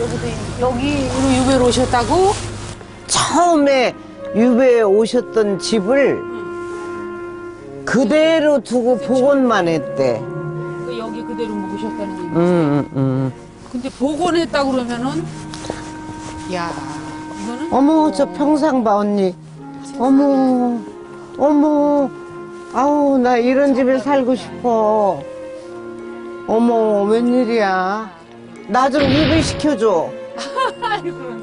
여기도 여기로 유배로 오셨다고? 처음에 유배에 오셨던 집을 그대로 두고 복원만 했대. 그 여기 그대로 묵으셨다는 얘기. 음, 음. 근데 복원했다 그러면은 야 이거는 어머, 저 평상 봐, 언니. 어머, 어머. 아우, 나 이런 집에 살고 싶어. 어머, 웬일이야. 나좀 유배시켜줘.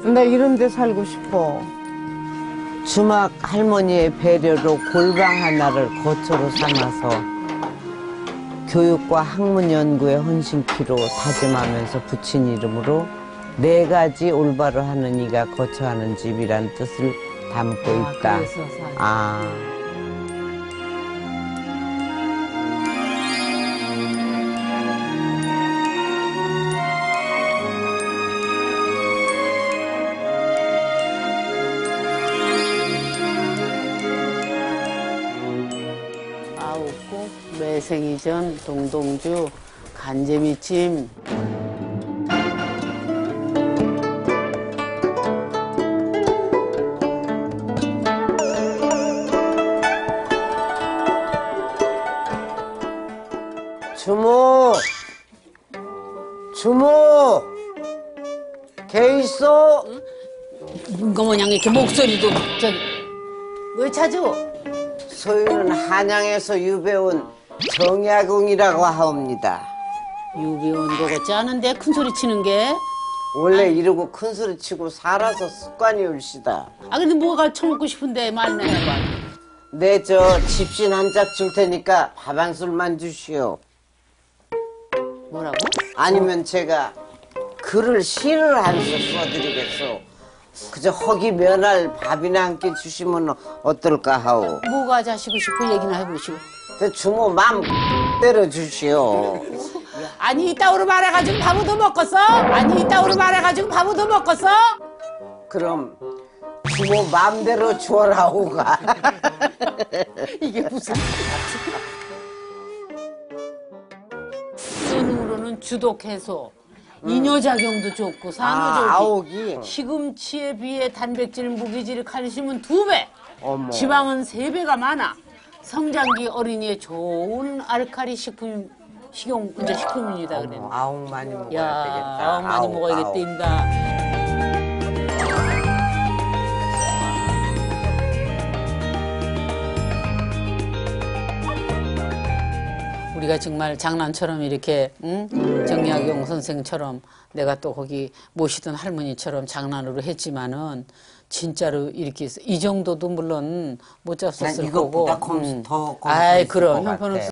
나 이런 데 살고 싶어. 주막 할머니의 배려로 골방 하나를 거처로 삼아서 교육과 학문 연구에 헌신키로 다짐하면서 붙인 이름으로 네 가지 올바로 하는 이가 거처하는 집이란 뜻을 담고 있다. 그래서 사- 아. 매생이전 동동주 간재미찜 주모! 주모! 개 있어? 이거 뭐냐 이렇게 목소리도 저기 왜 찾아? 소유는 한양에서 유배온 정야궁이라고 하옵니다. 유비 같지 않은데 큰 소리 치는 게? 원래 이러고 큰 소리 치고 살아서 습관이 울시다. 아 근데 뭐가 처먹고 싶은데 말나 해봐. 내 저 집신 한 짝 줄 테니까 밥 한 술만 주시오. 뭐라고? 아니면 제가 글을 시를 한 수 써드리겠소. 그저 허기 면할 밥이나 한 끼 주시면 어떨까 하오. 뭐가 자시고 싶어 얘기나 해보시고. 저 주모 맘대로 주시오. 아니 이따오로 말해가지고 밥도 먹었어? 아니 이따오로 말해가지고 밥도 먹었어? 그럼 주모 맘대로 주어라오가. 이게 무슨 손으로는 주독 해소, 이뇨작용도 좋고 산후조기, 아, 아오기. 시금치에 비해 단백질, 무기질, 칼슘은 두 배, 어머. 지방은 세 배가 많아. 성장기 어린이에 좋은 알칼리 식품, 식용 이제 식품입니다. 그래. 아웅 많이 먹어야 야, 되겠다. 아, 많이 아웅, 먹어야겠다, 아웅. 임다. 우리가 정말 장난처럼 이렇게 응? 정약용 선생처럼 내가 또 거기 모시던 할머니처럼 장난으로 했지만은 진짜로 이렇게 이 정도도 물론 못 잡았을 난 거고. 검- 아이 그럼 것 형편없 같아.